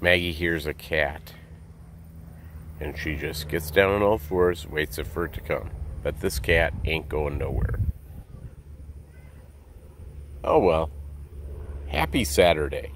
Maggie hears a cat. And she just gets down on all fours, waits for it to come. But this cat ain't going nowhere. Oh well. Happy Saturday.